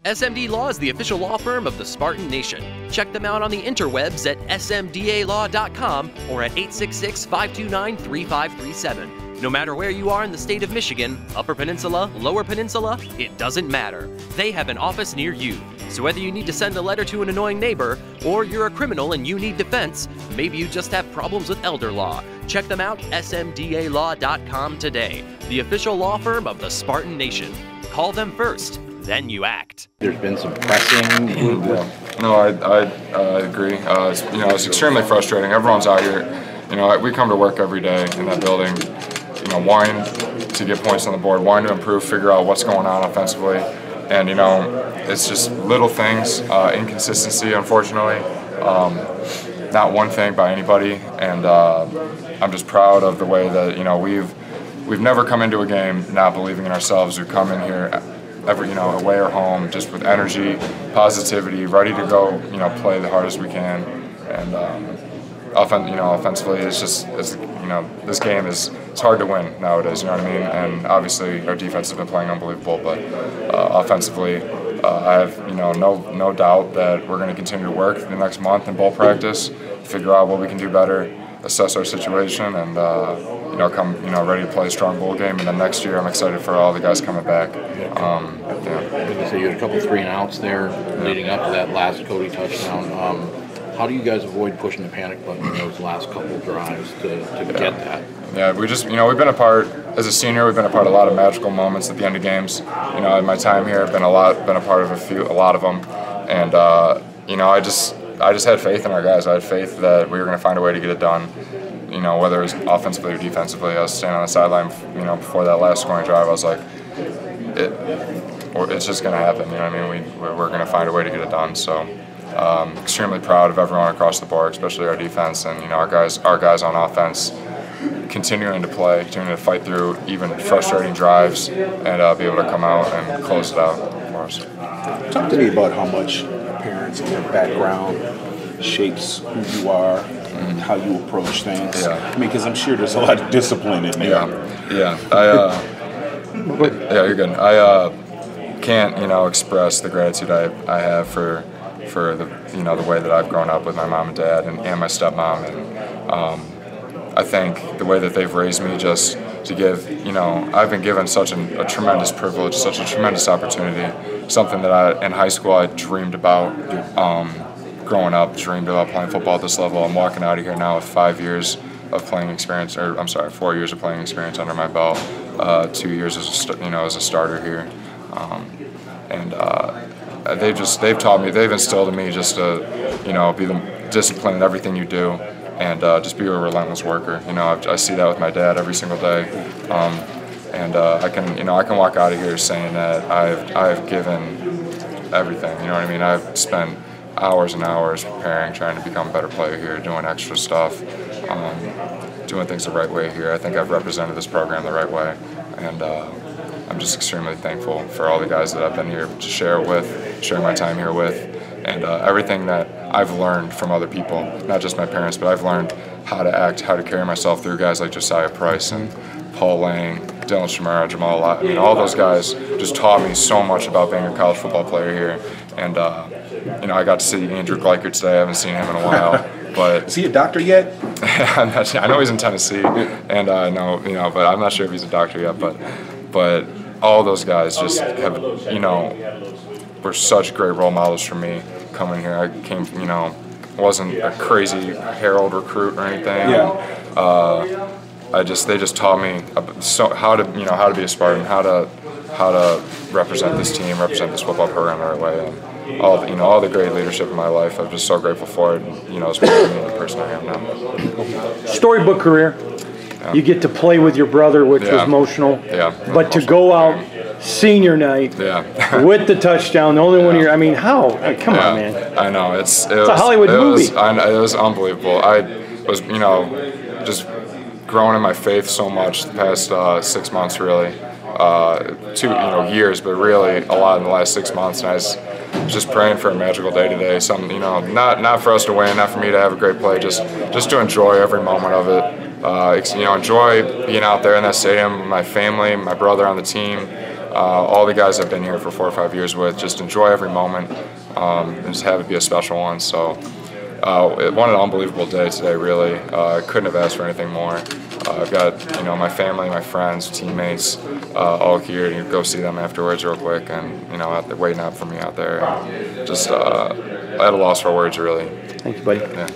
SMD Law is the official law firm of the Spartan Nation. Check them out on the interwebs at smdalaw.com or at 866 529 3537. No matter where you are in the state of Michigan, Upper Peninsula, Lower Peninsula, it doesn't matter. They have an office near you. So whether you need to send a letter to an annoying neighbor, or you're a criminal and you need defense, maybe you just have problems with elder law, check them out smdalaw.com today, the official law firm of the Spartan Nation. Call them first then you act. There's been some pressing. No, I, I uh, agree. Uh, it's, you know, it's extremely frustrating. Everyone's out here. You know, we come to work every day in that building. You know, wanting to get points on the board, wanting to improve, figure out what's going on offensively, and you know, it's just little things, uh, inconsistency, unfortunately. Um, not one thing by anybody, and uh, I'm just proud of the way that you know we've we've never come into a game not believing in ourselves. We come in here every you know away or home, just with energy, positivity, ready to go. You know, play the hardest we can, and um, offen- you know offensively, it's just it's you know this game is it's hard to win nowadays. You know what I mean? And obviously our defense has been playing unbelievable, but uh, offensively. Uh, I have you know no no doubt that we're going to continue to work the next month in bowl practice, figure out what we can do better, assess our situation, and uh, you know come you know ready to play a strong bowl game. And then next year, I'm excited for all the guys coming back. Um, yeah. So you had a couple three and outs there leading up to that last Cody touchdown. Um, how do you guys avoid pushing the panic button in those last couple drives to, to yeah. get that? Yeah, we just, you know, we've been a part, as a senior, we've been a part of a lot of magical moments at the end of games. You know, in my time here, I've been a lot, been a part of a few, a lot of them. And, uh, you know, I just, I just had faith in our guys. I had faith that we were going to find a way to get it done. You know, whether it was offensively or defensively. I was standing on the sideline, you know, before that last scoring drive. I was like, it, it's just going to happen. You know I mean? We, we're going to find a way to get it done. So, um, extremely proud of everyone across the board, especially our defense and you know our guys, our guys on offense, continuing to play, continuing to fight through even frustrating drives, and uh, be able to come out and close it out for us. Talk to me about how much parents and their background shapes who you are and how you approach things. Yeah. I mean, because I'm sure there's a lot of discipline in there. Yeah, yeah. I, uh, yeah, you're good. I uh, can't, you know, express the gratitude I, I have for for the you know the way that I've grown up with my mom and dad and, and my stepmom and um, I think the way that they've raised me just to give you know I've been given such an, a tremendous privilege, such a tremendous opportunity, something that I in high school I dreamed about. Um, growing up, dreamed about playing football at this level. I'm walking out of here now with five years of playing experience, or I'm sorry, four years of playing experience under my belt, uh, two years as a, you know as a starter here, um, and uh, they've just they've taught me, they've instilled in me just to you know be the disciplined in everything you do, and uh, just be a relentless worker. You know, I, I, see that with my dad every single day, um, and uh, I can you know I can walk out of here saying that I've I've given everything. You know what I mean? I've spent hours and hours preparing, trying to become a better player here, doing extra stuff. Um, doing things the right way here. I think I've represented this program the right way, and uh, I'm just extremely thankful for all the guys that I've been here to share with, share my time here with, and uh, everything that I've learned from other people, not just my parents, but I've learned how to act, how to carry myself through guys like Josiah Price and Paul Lang, Dylan Chmura, Jamal Lott. I mean, all those guys just taught me so much about being a college football player here, and uh, you know, I got to see Andrew Gleichert today. I haven't seen him in a while. But is he a doctor yet? I'm not sure. I know he's in Tennessee, and I uh, know you know, but I'm not sure if he's a doctor yet. But but all those guys just have you know were such great role models for me coming here. I came you know wasn't a crazy Herald recruit or anything. Yeah. Uh, I just they just taught me so how to you know how to be a Spartan, how to how to represent this team, represent this football program the right way. And, all the, you know all the great leadership in my life. I'm just so grateful for it. And, you know, it's made me the person I am now. Storybook career. Yeah. You get to play with your brother, which yeah. was emotional. Yeah. But to go out senior night yeah. with the touchdown, the only yeah. one you're. I mean, how? come on, man. I know it's it it's was, a Hollywood it movie. Was, I, it was unbelievable. I was you know just growing in my faith so much the past uh, six months really. Uh, two you know years, but really a lot in the last six months, and I was just praying for a magical day today. Something you know, not not for us to win, not for me to have a great play, just just to enjoy every moment of it. Uh, you know, enjoy being out there in that stadium with my family, my brother on the team. uh, all the guys I've been here for four or five years with. Just enjoy every moment. Um, and just have it be a special one. So. Uh, it, what an unbelievable day today, really. Uh, I couldn't have asked for anything more. Uh, I've got, you know, my family, my friends, teammates, uh, all here to go see them afterwards real quick, and you know, out there waiting up for me out there. Just uh, at a loss for words, really. Thank you, buddy. Yeah.